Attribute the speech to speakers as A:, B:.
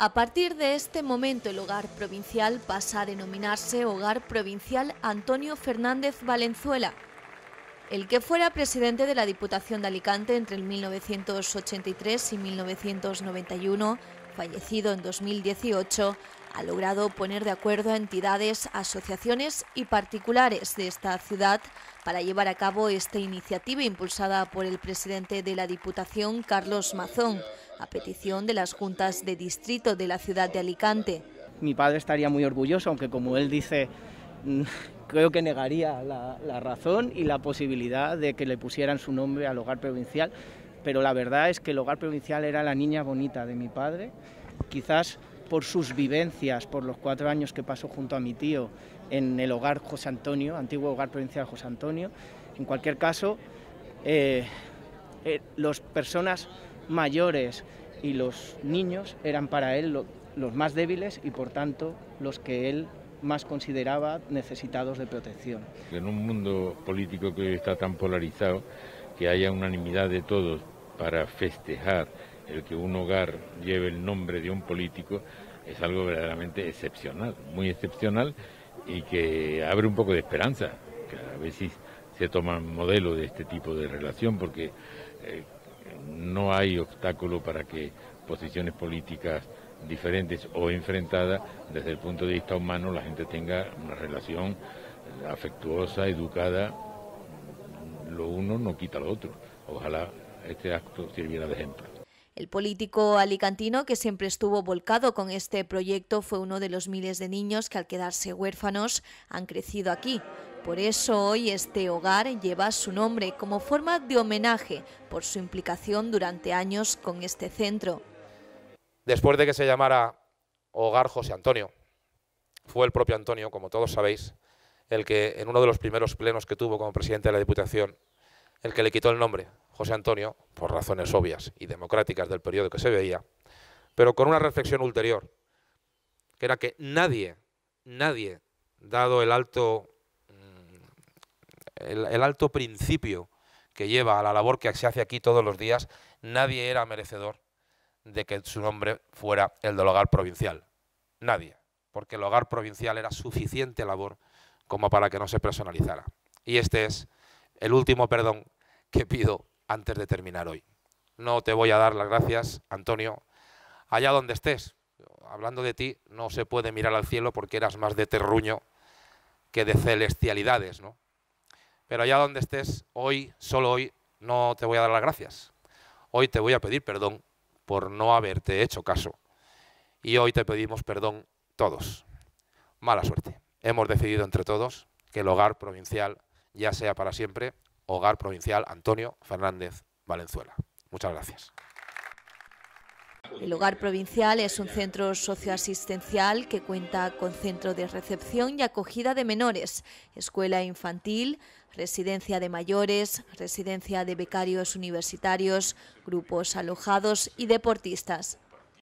A: A partir de este momento el hogar provincial pasa a denominarse Hogar Provincial Antonio Fernández Valenzuela, el que fuera presidente de la Diputación de Alicante entre el 1983 y 1991, fallecido en 2018, ha logrado poner de acuerdo a entidades, asociaciones y particulares de esta ciudad para llevar a cabo esta iniciativa impulsada por el presidente de la Diputación, Carlos Mazón, a petición de las juntas de distrito de la ciudad de Alicante.
B: Mi padre estaría muy orgulloso, aunque como él dice, mm, creo que negaría la, la razón y la posibilidad de que le pusieran su nombre al hogar provincial, pero la verdad es que el hogar provincial era la niña bonita de mi padre, quizás por sus vivencias, por los cuatro años que pasó junto a mi tío en el hogar José Antonio, antiguo hogar provincial José Antonio. En cualquier caso, eh, eh, las personas mayores y los niños eran para él lo- los más débiles y por tanto los que él más consideraba necesitados de protección.
C: En un mundo político que está tan polarizado, que haya unanimidad de todos para festejar el que un hogar lleve el nombre de un político es algo verdaderamente excepcional, muy excepcional y que abre un poco de esperanza, que a si se toman modelo de este tipo de relación, porque eh, no hay obstáculo para que posiciones políticas diferentes o enfrentadas, desde el punto de vista humano, la gente tenga una relación afectuosa, educada, lo uno no quita lo otro. Ojalá este acto sirviera de ejemplo.
A: El político alicantino que siempre estuvo volcado con este proyecto fue uno de los miles de niños que al quedarse huérfanos han crecido aquí. Por eso hoy este hogar lleva su nombre como forma de homenaje por su implicación durante años con este centro.
D: Después de que se llamara Hogar José Antonio, fue el propio Antonio, como todos sabéis, el que en uno de los primeros plenos que tuvo como presidente de la Diputación, el que le quitó el nombre, José Antonio, por razones obvias y democráticas del periodo que se veía, pero con una reflexión ulterior, que era que nadie, nadie, dado el alto, mm, el, alto principio que lleva a la labor que se hace aquí todos los días, nadie era merecedor de que su nombre fuera el del hogar provincial. Nadie, porque el hogar provincial era suficiente labor como para que no se personalizara. Y este es el último perdón que pido antes de terminar hoy. No te voy a dar las gracias, Antonio, allá donde estés. Hablando de ti, no se puede mirar al cielo porque eras más de terruño que de celestialidades, ¿no? Pero allá donde estés, hoy, solo hoy, no te voy a dar las gracias. Hoy te voy a pedir perdón por no haberte hecho caso. Y hoy te pedimos perdón todos. Mala suerte. Hemos decidido entre todos que el hogar provincial ya sea para siempre Hogar Provincial Antonio Fernández Valenzuela. Muchas gracias.
A: El Hogar Provincial es un centro socioasistencial que cuenta con centro de recepción y acogida de menores, escuela infantil, residencia de mayores, residencia de becarios universitarios, grupos alojados y deportistas.